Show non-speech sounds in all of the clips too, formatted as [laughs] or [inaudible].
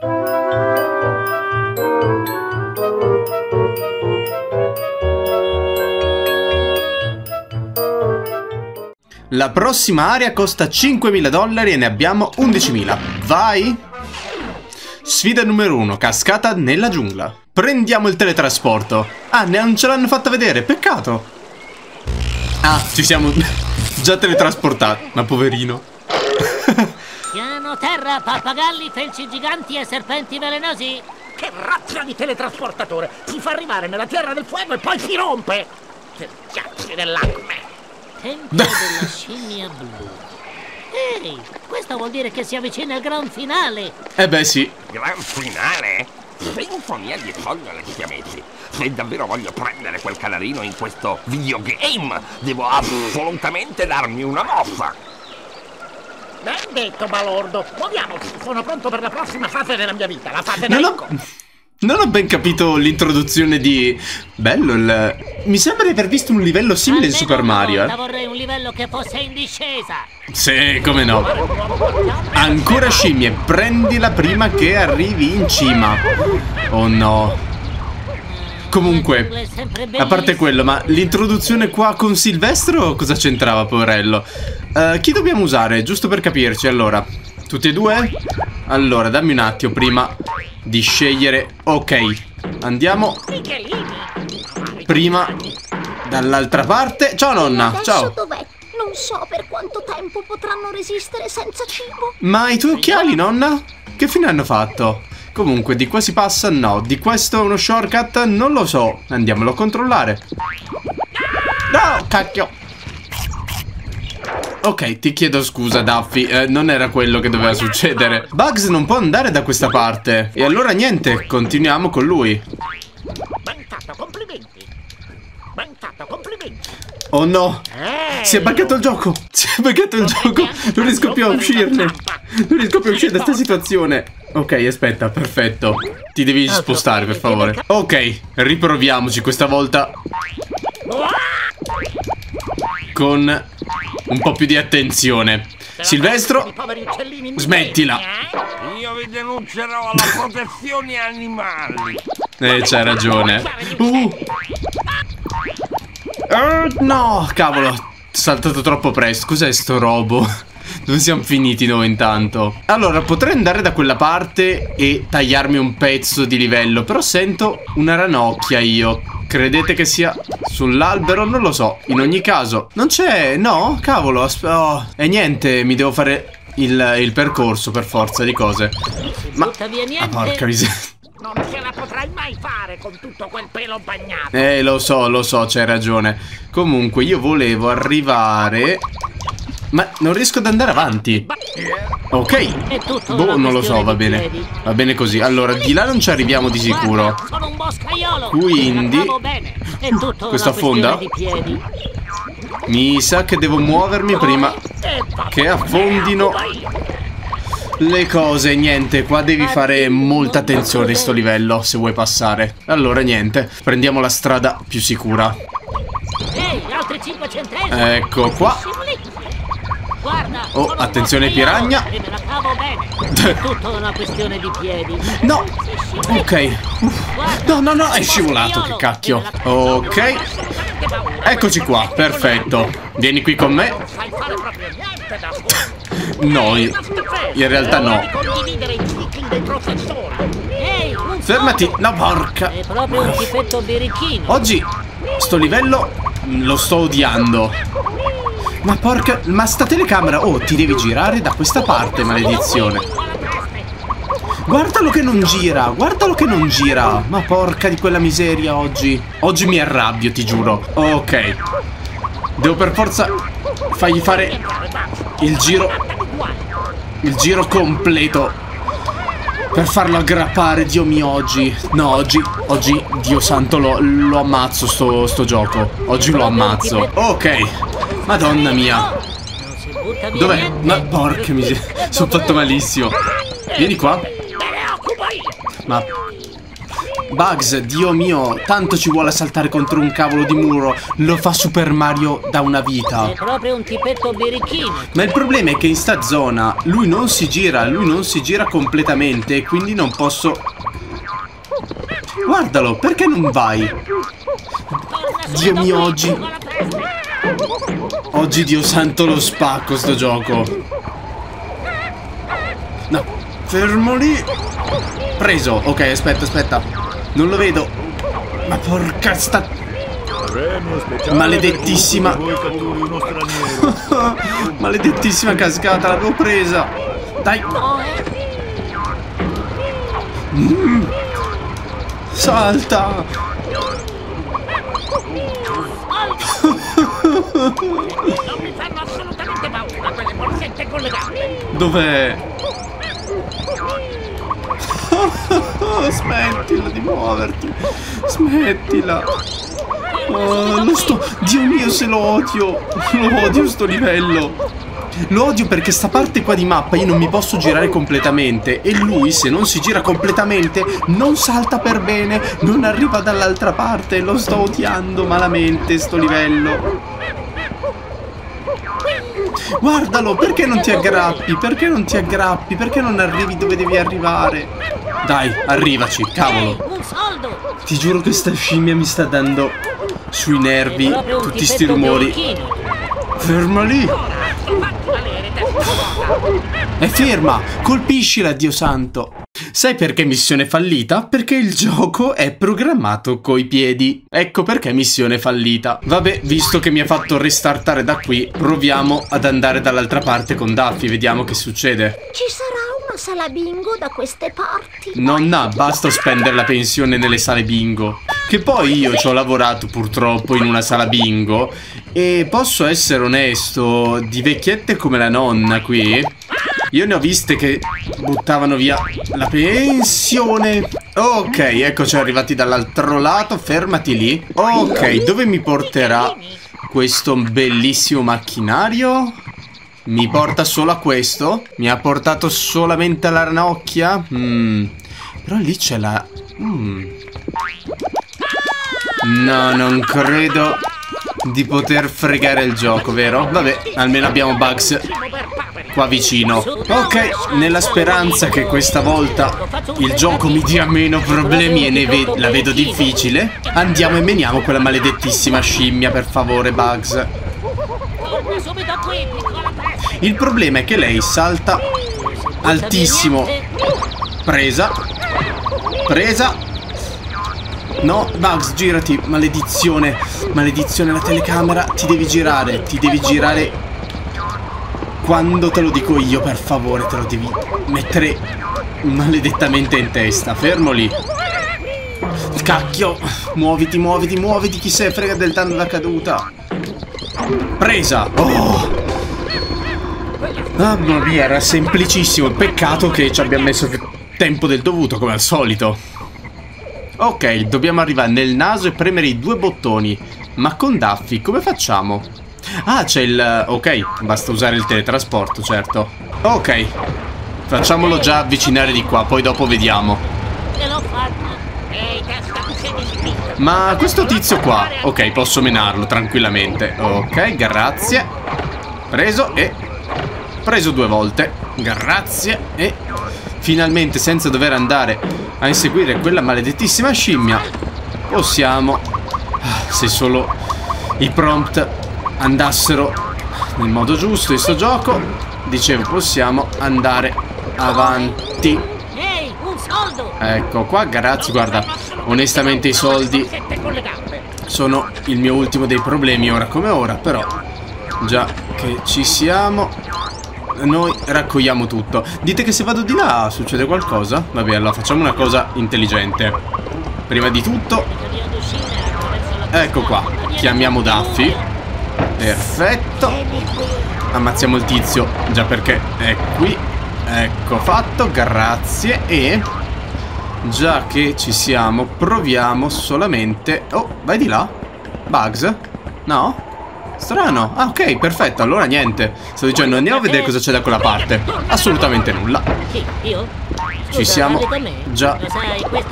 La prossima area costa 5.000 dollari e ne abbiamo 11.000. Vai! Sfida numero 1, cascata nella giungla. Prendiamo il teletrasporto. Ah, non ce l'hanno fatta vedere, peccato. Ah, ci siamo [laughs] già teletrasportati, ma poverino. [laughs] Piano terra, pappagalli, felci giganti e serpenti velenosi. Che razza di teletrasportatore! Ti fa arrivare nella Terra del Fuoco e poi si rompe! Che cazzo dell'acme! Tempio della scimmia blu. Ehi, questo vuol dire che si avvicina il gran finale. Eh beh sì, Gran finale? Sinfonia di foglio alle schiamezzi. Se davvero voglio prendere quel canarino in questo videogame, devo assolutamente darmi una mossa. Ben detto, balordo! Muoviamoci! Sono pronto per la prossima fase della mia vita, la fase da non ricco! ho, non ho ben capito l'introduzione di... Bello il... Mi sembra di aver visto un livello simile in Super Mario, eh. vorrei un livello che fosse in discesa. Sì, come no. Ancora scimmie, prendila prima che arrivi in cima. Oh no. Comunque, a parte quello, ma l'introduzione qua con Silvestro cosa c'entrava, poverello? Eh, chi dobbiamo usare, giusto per capirci? Allora, tutti e due? Allora, dammi un attimo prima di scegliere. Ok, andiamo prima dall'altra parte. Ciao nonna, Adesso ciao. Non so per quanto tempo potranno resistere senza cibo. Ma i tuoi occhiali, nonna? Che fine hanno fatto? Comunque, di qua si passa? No. Di questo è uno shortcut? Non lo so. Andiamolo a controllare. No, cacchio. Ok, ti chiedo scusa, Daffy. eh, non era quello che doveva succedere. Bugs non può andare da questa parte. E allora niente, continuiamo con lui. Ben fatto, complimenti! Ben fatto, complimenti! Oh no. Eh, Si è buggato il gioco. [laughs] Si è buggato il gioco. Non riesco più a uscirne. Non riesco più a uscire da questa situazione. Ok, aspetta, perfetto. Ti devi spostare, per favore. Ok, riproviamoci questa volta. Con un po' più di attenzione. Silvestro, smettila. eh? Io vi denuncerò alla protezione animali. Eh, c'hai ragione. Uh. Eh, no, cavolo. Ho saltato troppo presto. Cos'è sto robo? [laughs] Dove siamo finiti noi intanto? Allora, potrei andare da quella parte e tagliarmi un pezzo di livello. Però sento una ranocchia io. Credete che sia sull'albero? Non lo so. In ogni caso, non c'è. No? Cavolo. oh. E niente, mi devo fare il, il percorso per forza di cose. Ma. Ah, porca miseria. Non ce la potrai mai fare con tutto quel pelo bagnato! Eh, lo so, lo so, c'hai ragione. Comunque, io volevo arrivare... Ma non riesco ad andare avanti. Ok. Boh, non lo so, va bene. Va bene così. Allora, di là non ci arriviamo di sicuro. Quindi- Questo affonda? Mi sa che devo muovermi prima che affondino le cose. Niente, qua devi fare molta attenzione sto livello se vuoi passare. Allora, niente. Prendiamo la strada più sicura. Ehi, altri 5 centesimi. Ecco qua. Oh, attenzione. È tutto una questione di piedi. No. Ok. No, no, no, è scivolato, che cacchio. Ok. Eccoci qua, perfetto. Vieni qui con me. No, in realtà no. Fermati. No, porca. È proprio un tipetto birichino. Oggi sto livello lo sto odiando. Ma porca, ma sta telecamera, oh, ti devi girare da questa parte, maledizione. Guardalo che non gira, guardalo che non gira. Ma porca di quella miseria oggi. Oggi mi arrabbio, ti giuro. Ok. Devo per forza fargli fare il giro il giro completo per farlo aggrappare, Dio mio, oggi. No, oggi, oggi, Dio santo, lo, lo ammazzo sto, sto gioco. Oggi lo ammazzo. Ok. Madonna mia. Dov'è? Ma porca miseria. [laughs] Sono fatto malissimo. Vieni qua. Ma... Bugs, Dio mio, tanto ci vuole saltare contro un cavolo di muro. Lo fa Super Mario da una vita. È proprio un tipetto birichino. Ma il problema è che in sta zona lui non si gira, lui non si gira completamente e quindi non posso... Guardalo, perché non vai? Dio mio, oggi... Oggi Dio santo lo spacco sto gioco. No, fermo lì. Preso. Ok, aspetta, aspetta. Non lo vedo. Ma porca sta... Maledettissima. [laughs] Maledettissima cascata, l'avevo presa. Dai, eh. salta. Non mi fanno assolutamente paura quelle borsette con le gambe. Dov'è? [laughs] Smettila di muoverti. Smettila. Oh, lo sto... Dio mio se lo odio. Lo odio sto livello. Lo odio perché sta parte qua di mappa io non mi posso girare completamente e lui se non si gira completamente non salta per bene, non arriva dall'altra parte, lo sto odiando malamente sto livello. Guardalo, perché non ti aggrappi? Perché non ti aggrappi? Perché non arrivi dove devi arrivare? Dai, arrivaci, cavolo. Ti giuro che sta scimmia mi sta dando sui nervi tutti sti rumori. Ferma lì! È ferma! Colpiscila, Dio santo! Sai perché missione fallita? Perché il gioco è programmato coi piedi. Ecco perché missione fallita. Vabbè, visto che mi ha fatto restartare da qui, proviamo ad andare dall'altra parte con Daffy, vediamo che succede. Ci sarà una sala bingo da queste parti. Nonna, basta spendere la pensione nelle sale bingo. Che poi io ci ho lavorato purtroppo in una sala bingo e posso essere onesto, di vecchiette come la nonna qui, io ne ho viste che buttavano via la pensione. Ok, eccoci arrivati dall'altro lato, fermati lì. Ok, dove mi porterà questo bellissimo macchinario? Mi porta solo a questo? Mi ha portato solamente alla ranocchia? Mm. Però lì c'è la... Mm. No, non credo di poter fregare il gioco, vero? Vabbè, almeno abbiamo Bugs qua vicino. Ok, nella speranza che questa volta il gioco mi dia meno problemi e ve- la vedo difficile, andiamo e meniamo quella maledettissima scimmia, per favore, Bugs. Il problema è che lei salta altissimo. Presa. Presa. No, Bugs, girati. Maledizione. Maledizione la telecamera. Ti devi girare. Ti devi girare. Quando te lo dico io, per favore, te lo devi mettere maledettamente in testa. Fermo lì. Cacchio. Muoviti, muoviti, muoviti. Chi se ne frega del danno da caduta. Presa. Oh. Mamma mia, era semplicissimo. Peccato che ci abbiamo messo più tempo del dovuto, come al solito. Ok, dobbiamo arrivare nel naso e premere i due bottoni. Ma con Daffy come facciamo? Ah, c'è il... Ok, basta usare il teletrasporto, certo. Ok, facciamolo già avvicinare di qua, poi dopo vediamo. Ma questo tizio qua... Ok, posso menarlo tranquillamente. Ok, grazie. Preso e... Preso due volte. Grazie e... Finalmente, senza dover andare a inseguire quella maledettissima scimmia, possiamo... ah, Se solo i prompt andassero nel modo giusto in sto gioco, dicevo, possiamo andare avanti. Ecco qua, grazie, guarda, onestamente i soldi sono il mio ultimo dei problemi ora come ora, però già che ci siamo, noi raccogliamo tutto. Dite che se vado di là succede qualcosa? Vabbè, allora facciamo una cosa intelligente. Prima di tutto, ecco qua, chiamiamo Daffy. Perfetto. Ammazziamo il tizio, già perché è qui. Ecco fatto, grazie. E già che ci siamo, proviamo solamente... Oh, vai di là? Bugs? No? Strano. Ah, ok, perfetto. Allora niente. Sto dicendo, andiamo a vedere cosa c'è da quella parte. Assolutamente nulla. Ci siamo già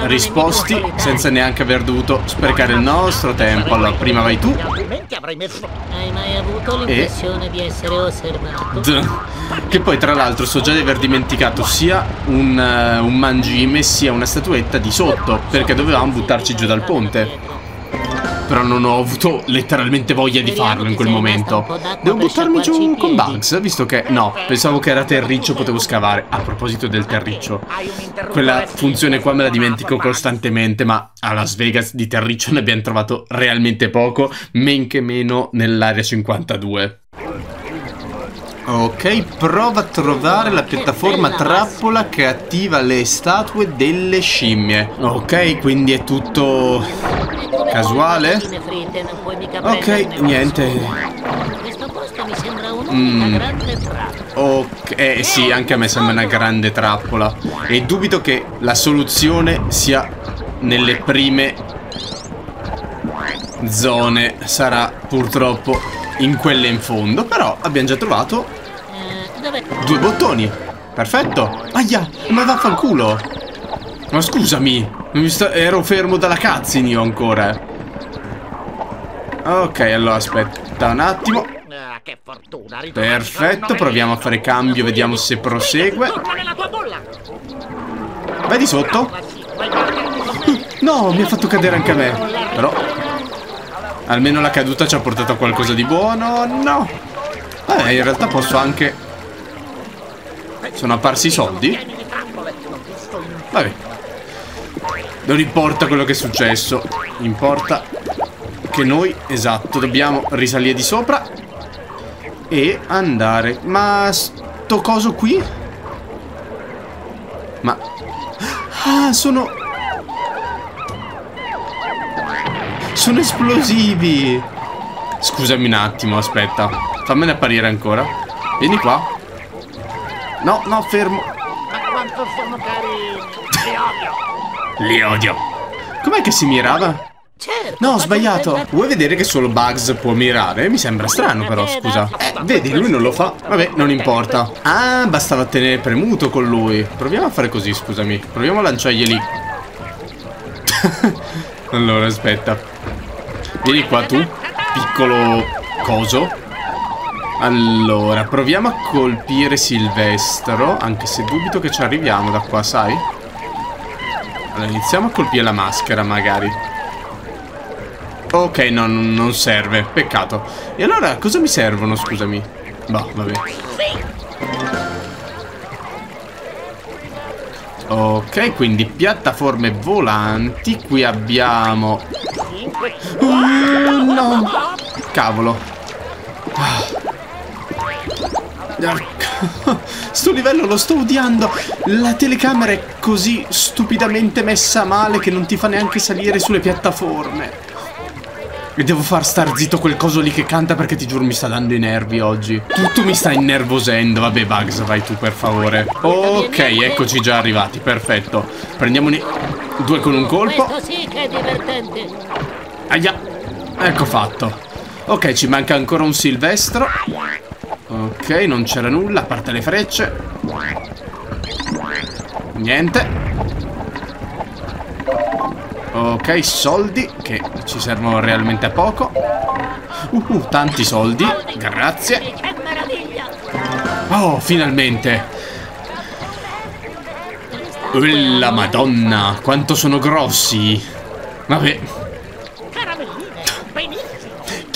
risposti senza neanche aver dovuto sprecare il nostro tempo. Allora, prima vai tu. Hai mai avuto l'impressione di essere osservato? Che poi tra l'altro so già di aver dimenticato sia un, eh, un mangime sia una statuetta di sotto perché dovevamo buttarci giù dal ponte. Però non ho avuto letteralmente voglia di farlo in quel momento. Devo buttarmi giù con Bugs, visto che... No, pensavo che era terriccio, potevo scavare. A proposito del terriccio. Quella funzione qua me la dimentico costantemente, ma a Las Vegas di terriccio ne abbiamo trovato realmente poco, men che meno nell'area 52. Ok, prova a trovare la piattaforma trappola che attiva le statue delle scimmie. Ok, quindi è tutto casuale? Ok, niente. Mm. Ok, eh, sì, anche a me sembra una grande trappola. E dubito che la soluzione sia nelle prime zone. Sarà purtroppo in quelle in fondo. Però abbiamo già trovato Dov'è? due bottoni. Perfetto. Aia, ma vaffanculo. Ma scusami, non mi sta- ero fermo dalla cutscene io ancora. Ok, allora aspetta un attimo. Ah, che fortuna. ritorno- Perfetto, proviamo a fare cambio, vediamo se prosegue. Bolla. Vai di sotto. No, mi ha fatto cadere anche a me. Però almeno la caduta ci ha portato a qualcosa di buono. No. Vabbè, in realtà posso anche Sono apparsi i soldi? Vabbè. Non importa quello che è successo. Importa che noi, esatto, dobbiamo risalire di sopra e andare. Ma sto coso qui? Ma... Ah, sono... Sono esplosivi! Scusami un attimo, aspetta. Fammene apparire ancora. Vieni qua. No, no, fermo. Ma quanto sono carini! Li odio! Li odio. Com'è che si mirava? Certo. No, ho sbagliato. Vuoi vedere che solo Bugs può mirare? Mi sembra strano però, scusa. Eh, vedi, lui non lo fa. Vabbè, non importa. Ah, bastava tenere premuto con lui. Proviamo a fare così, scusami. Proviamo a lanciarglieli. [laughs] allora, aspetta. Vieni qua tu, piccolo coso. Allora, proviamo a colpire Silvestro, anche se dubito che ci arriviamo da qua, sai? Allora, iniziamo a colpire la maschera, magari. Ok, no, non serve. Peccato. E allora cosa mi servono, scusami? Boh, vabbè. Ok, quindi piattaforme volanti. Qui abbiamo... Oh, no! Cavolo. Ah. [laughs] Sto livello lo sto odiando. La telecamera è così stupidamente messa male che non ti fa neanche salire sulle piattaforme. E devo far star zitto quel coso lì che canta perché ti giuro mi sta dando i nervi oggi. Tutto mi sta innervosendo. Vabbè, Bugs, vai tu per favore. Ok, eccoci già arrivati. Perfetto. Prendiamone due con un colpo. Aia. Ecco fatto. Ok, ci manca ancora un Silvestro. Ok, non c'era nulla, a parte le frecce. Niente. Ok, soldi, che ci servono realmente a poco. Uh, uh, tanti soldi, grazie. Oh, finalmente. Quella madonna, quanto sono grossi. Vabbè!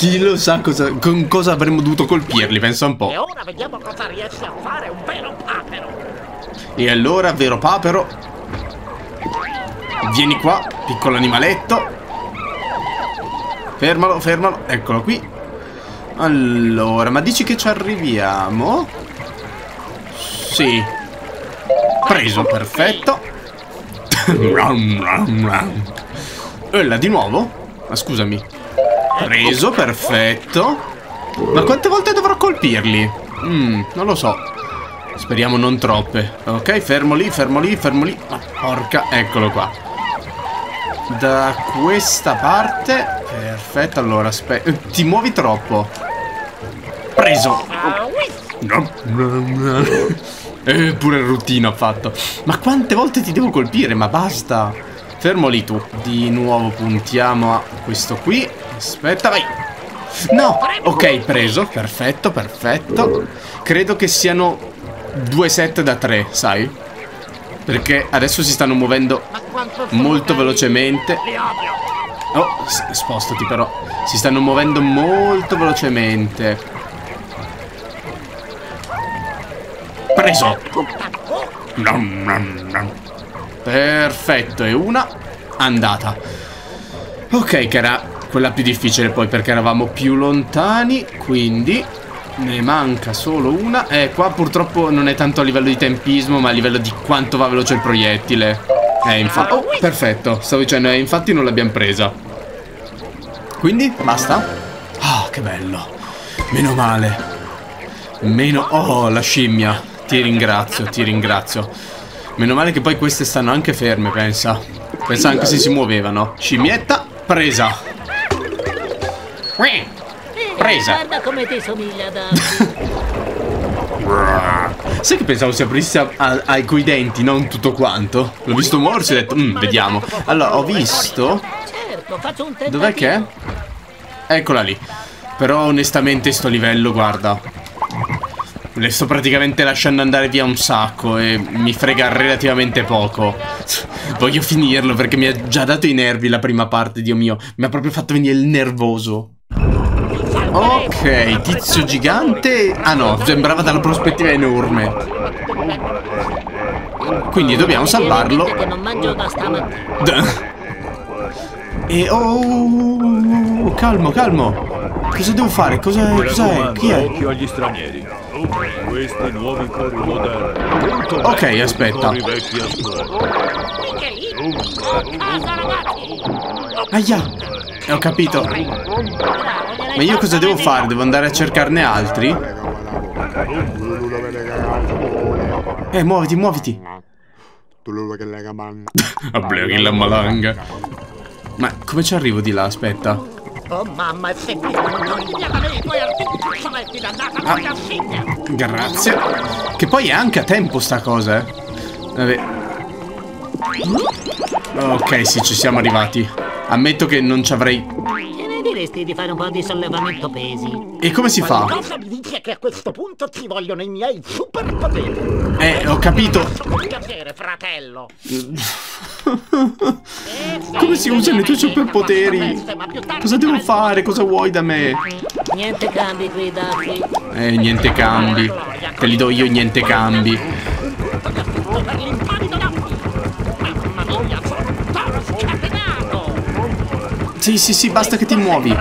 Chi lo sa cosa, con cosa avremmo dovuto colpirli, pensa un po'. E ora vediamo cosa riesce a fare un vero papero! E allora, vero papero, vieni qua, piccolo animaletto. Fermalo, fermalo, eccolo qui. Allora, ma dici che ci arriviamo? Sì. Preso, perfetto. [laughs] Ram, ram, ram. Ella di nuovo? Ma scusami. Preso, perfetto. Ma quante volte dovrò colpirli? Mm, non lo so. Speriamo non troppe. Ok, fermo lì, fermo lì, fermo lì. Ma porca, eccolo qua. Da questa parte. Perfetto, allora aspetta. [laughs] Ti muovi troppo. Preso. Oui. [laughs] Eh, pure il routine ho fatto. Ma quante volte ti devo colpire? Ma basta. Fermo lì tu. Di nuovo puntiamo a questo qui. Aspetta, vai. No, ok, preso. Perfetto, perfetto. Credo che siano due set da tre, sai? Perché adesso si stanno muovendo molto velocemente. Oh, spostati però. Si stanno muovendo molto velocemente. Preso. Nom, nom, nom. Perfetto, e una andata. Ok, che era quella più difficile poi perché eravamo più lontani, quindi ne manca solo una. Eh, qua purtroppo non è tanto a livello di tempismo, ma a livello di quanto va veloce il proiettile. Eh, infatti... Oh, perfetto, stavo dicendo, eh, infatti non l'abbiamo presa. Quindi, basta? Ah, che bello. Meno male. Meno... Oh, la scimmia. Ti ringrazio, ti ringrazio. Meno male che poi queste stanno anche ferme, pensa. Pensa anche se si muovevano. Scimmietta, presa. Presa. Guarda come ti somiglia. [laughs] Sai che pensavo si aprisse a- a- ai coi denti, non tutto quanto? L'ho visto muoversi e ho detto, "Mm, vediamo. Allora, ho visto... certo. Dov'è che è? Eccola lì. Però onestamente sto livello, guarda. Le sto praticamente lasciando andare via un sacco e mi frega relativamente poco. Voglio finirlo perché mi ha già dato i nervi la prima parte, Dio mio. Mi ha proprio fatto venire il nervoso. Ok, tizio gigante. Ah no, sembrava dalla prospettiva enorme. Quindi dobbiamo salvarlo. Che non mangio da stamattina. E oh, calmo, calmo. Cosa devo fare? Cos'è? raccomando, Chi è? occhio agli stranieri. Questi nuovi carri moderni. Ok, aspetta. a. A. Aia, ho capito. Ma io cosa devo fare? Devo andare a cercarne altri? Eh, muoviti, muoviti. [laughs] Abbleri la malanga. Ma come ci arrivo di là? Aspetta. Oh mamma, è seguito immediatamente i tuoi artigli d'andata Ah. con la scimmia. Grazie. Che poi è anche a tempo sta cosa, eh. Vabbè. Ok, sì, ci siamo arrivati. Ammetto che non ci avrei... Diresti di fare un po' di sollevamento pesi? E come si fa? Cosa mi dici che a questo punto ci vogliono i miei superpoteri? Eh, ho capito. Con piacere, fratello. [laughs] Come si usano i tuoi superpoteri? Cosa devo fare? Cosa vuoi da me? Niente cambi qui, Darcy. Eh, niente cambi. Te li do io niente cambi. Per l'impavido Daffy. Mamma mia, Sì, sì, sì, basta che ti muovi.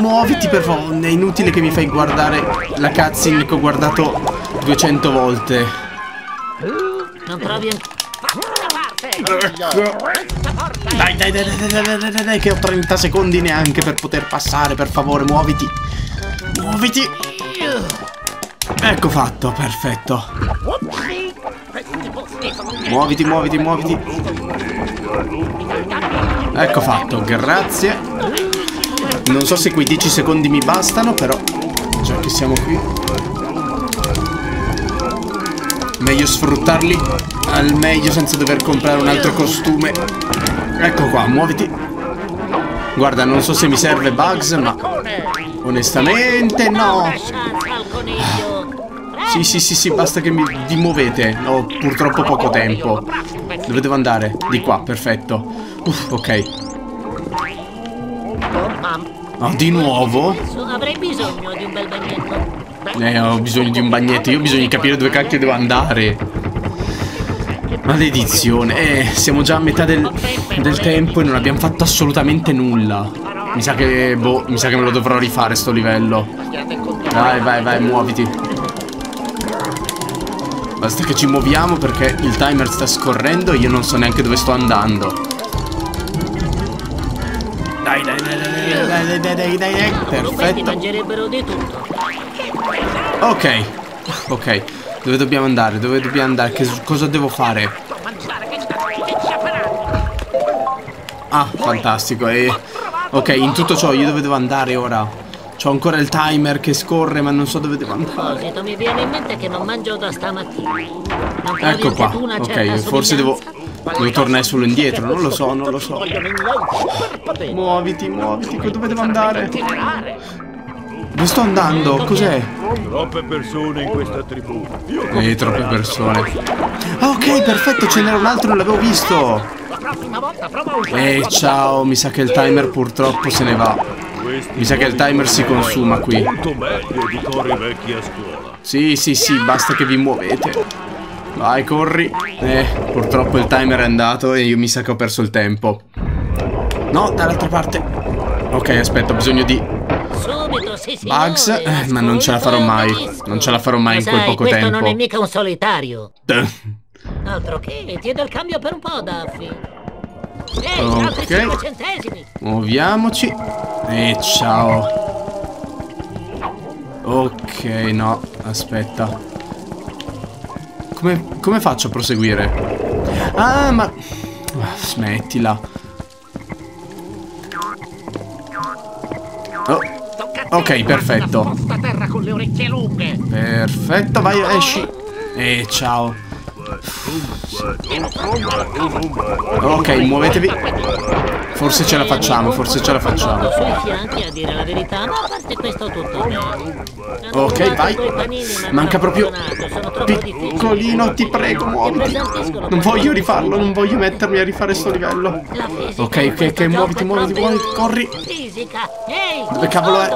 Muoviti per favore. È inutile che mi fai guardare la cutscene che ho guardato 200 volte. Non trovi. Dai, dai, dai, dai, dai, dai, dai, dai, che ho 30 secondi neanche per poter passare, per favore, muoviti. Muoviti. Ecco fatto, perfetto. Muoviti, muoviti, muoviti. Ecco fatto, grazie. Non so se quei 10 secondi mi bastano, però già che siamo qui. Meglio sfruttarli al meglio senza dover comprare un altro costume. Ecco qua, muoviti. Guarda, non so se mi serve Bugs, ma onestamente no. Coniglio. Sì, sì, sì, sì, basta che mi vi muovete. Ho purtroppo poco tempo. Dove devo andare? Di qua, perfetto. Uff, ok. Oh. Oh, di nuovo? Avrei bisogno di un bel bagnetto. Eh, ho bisogno di un bagnetto. Io ho bisogno di capire dove cacchio devo andare. Maledizione. Eh, siamo già a metà del, del tempo e non abbiamo fatto assolutamente nulla. Mi sa che, boh, mi sa che me lo dovrò rifare sto livello. Vai, vai, vai, muoviti. Basta che ci muoviamo perché il timer sta scorrendo e io non so neanche dove sto andando. Dai, dai, dai, dai, dai, dai, dai, dai, dai, Perfetto. mangerebbero di tutto. Ok, ok. Dove dobbiamo andare? Dove dobbiamo andare? Che cosa devo fare? Ah, fantastico. E... Ok, in tutto ciò io dove devo andare ora? C'ho ancora il timer che scorre, ma non so dove devo andare. proposito, mi viene in mente che non mangio da stamattina. Non Ecco qua. Ok, forse devo. Devo tornare solo indietro, non lo so, non lo so. Muoviti, muoviti, dove devo andare? Dove sto andando? Cos'è? Troppe persone in questa tribù. Io Eh, troppe persone. Ah, ok, perfetto, ce n'era un altro, non l'avevo visto. Eh, qualcosa. ciao, mi sa che il timer purtroppo se ne va. Mi sa che il timer si consuma qui. Sì, sì, sì, basta che vi muovete. Vai, corri. Eh, purtroppo il timer è andato e io mi sa che ho perso il tempo. No, dall'altra parte. Ok, aspetta, ho bisogno di Subito, sì, signore. bugs, eh, ma non ce la farò mai. Non ce la farò mai Ma in quel poco questo tempo. non è mica un solitario. [laughs] Altro che, ti do il cambio per un po', Daffy. Ok. Muoviamoci. E ciao. Ok, no, aspetta. Come, come, faccio a proseguire? Ah, ma... Ah, smettila. Oh, ok, perfetto. Perfetto, vai, esci. E ciao. Ok, muovetevi. Forse ce la facciamo, forse ce la facciamo. Ok, vai. Manca proprio piccolino, ti prego, muoviti. Non voglio rifarlo, non voglio mettermi a rifare sto livello. Ok, ok, ok, muoviti, muoviti, muoviti, corri. Dove cavolo è?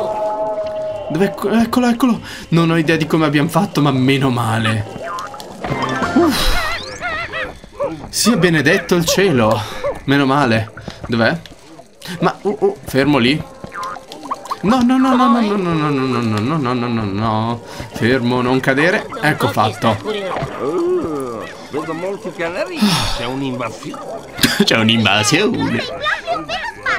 Dove, eccolo, eccolo. Non ho idea di come abbiamo fatto, ma meno male. Uff. Sia benedetto il cielo. Meno male. Dov'è? Ma, uh, uh, fermo lì. No, no, no, no, no, no, no, no, no, no, no, no, no, no, no. Fermo, non cadere. Ecco fatto. Oh, vedo molti canarini. C'è un'invasione. C'è un'invasione.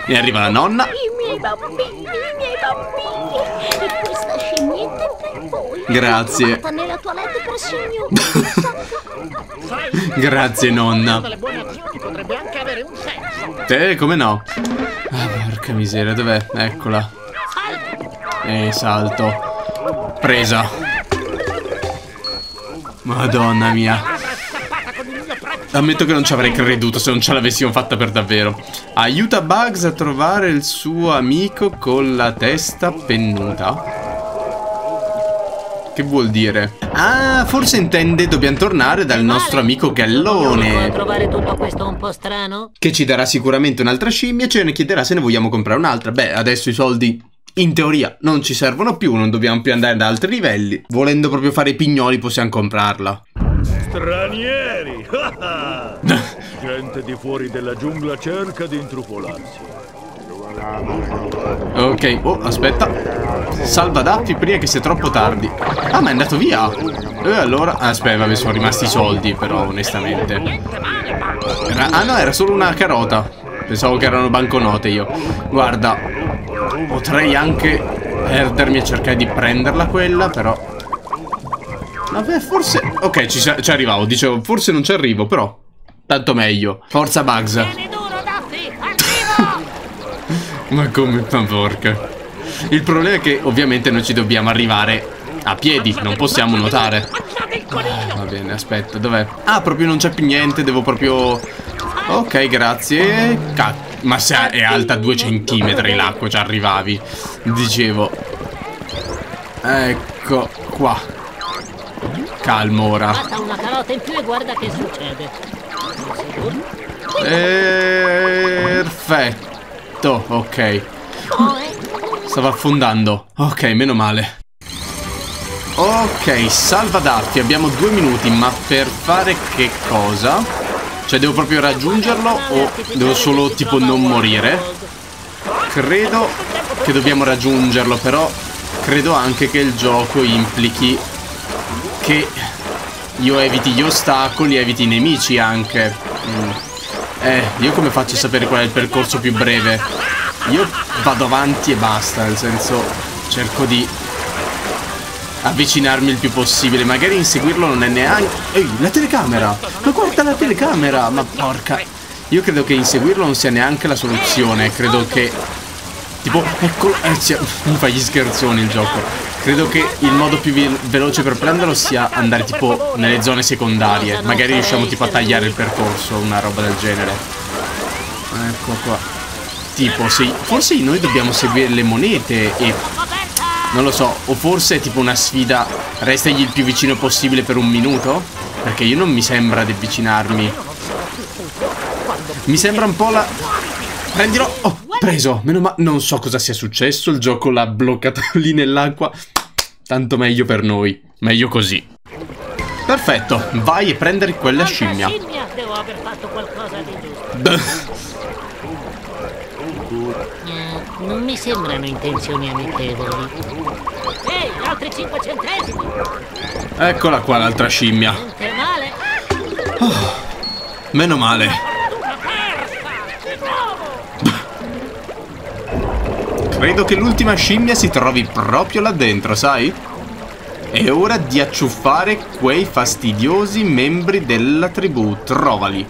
E arriva la nonna. I miei bambini, i miei bambini. E questa scimmietta è per voi. Grazie. Nella toilette mio Sai, Grazie, nonna. Eh, come no? Ah, porca miseria, dov'è? Eccola. E salto. Presa. Madonna mia. Ammetto che non ci avrei creduto se non ce l'avessimo fatta per davvero. Aiuta Bugs a trovare il suo amico con la testa pennuta. Che vuol dire? Ah, forse intende dobbiamo tornare dal nostro amico Gallone. trovare tutto questo un po' strano? Che ci darà sicuramente un'altra scimmia e ce ne chiederà se ne vogliamo comprare un'altra. Beh, adesso i soldi in teoria non ci servono più, non dobbiamo più andare da altri livelli. Volendo proprio fare i pignoli possiamo comprarla. Stranieri! [laughs] [laughs] Gente di fuori della giungla cerca di intrufolarsi. Ok, oh, aspetta. Salva Daffy prima che sia troppo tardi. Ah, ma è andato via. E allora... Aspetta, vabbè, sono rimasti i soldi, però, onestamente. Era- Ah, no, era solo una carota. Pensavo che erano banconote io. Guarda, potrei anche perdermi a cercare di prenderla quella, però... Vabbè, forse... Ok, ci, ci arrivavo. Dicevo, forse non ci arrivo, però... Tanto meglio. Forza Bugs. Ma come ma porca. Il problema è che ovviamente noi ci dobbiamo arrivare a piedi, non possiamo nuotare. Ah, Va bene, aspetta, dov'è? Ah, proprio non c'è più niente, devo proprio... Ok, grazie. Ca- Ma se è alta due centimetri l'acqua, ci arrivavi. Dicevo. Ecco qua. Calmo ora. Basta Perfetto, ok. Stava affondando. Ok, meno male. Ok, salva Daffy. Abbiamo due minuti, ma per fare che cosa? Cioè, devo proprio raggiungerlo o devo solo, tipo, non morire? Credo che dobbiamo raggiungerlo, però credo anche che il gioco implichi che io eviti gli ostacoli, eviti i nemici anche. Mm. Eh, io come faccio a sapere qual è il percorso più breve? Io vado avanti e basta, nel senso cerco di avvicinarmi il più possibile. Magari inseguirlo non è neanche... Ehi, la telecamera! Ma guarda la telecamera! Ma porca... Io credo che inseguirlo non sia neanche la soluzione. Credo che Tipo, eccolo. Eh, sia- [laughs] mi fa gli scherzoni il gioco. Credo che il modo più ve- veloce per prenderlo sia andare tipo nelle zone secondarie. Magari riusciamo tipo a tagliare il percorso, una roba del genere. Ecco qua. Tipo, sì. Forse noi dobbiamo seguire le monete e non lo so, o forse è tipo una sfida Restegli il più vicino possibile per un minuto? Perché io non mi sembra di avvicinarmi Mi sembra un po' la... Prendilo! Oh, preso! Meno male... Non so cosa sia successo, il gioco l'ha bloccato [laughs] lì nell'acqua Tanto meglio per noi Meglio così Perfetto, vai e prendere quella scimmia scimmia! Devo aver fatto qualcosa di giusto. Eh, non mi sembrano intenzioni amichevoli. Ehi, altri 5 centesimi! Eccola qua l'altra scimmia male! Meno male Credo che l'ultima scimmia si trovi proprio là dentro, sai? È ora di acciuffare quei fastidiosi membri della tribù. Trovali.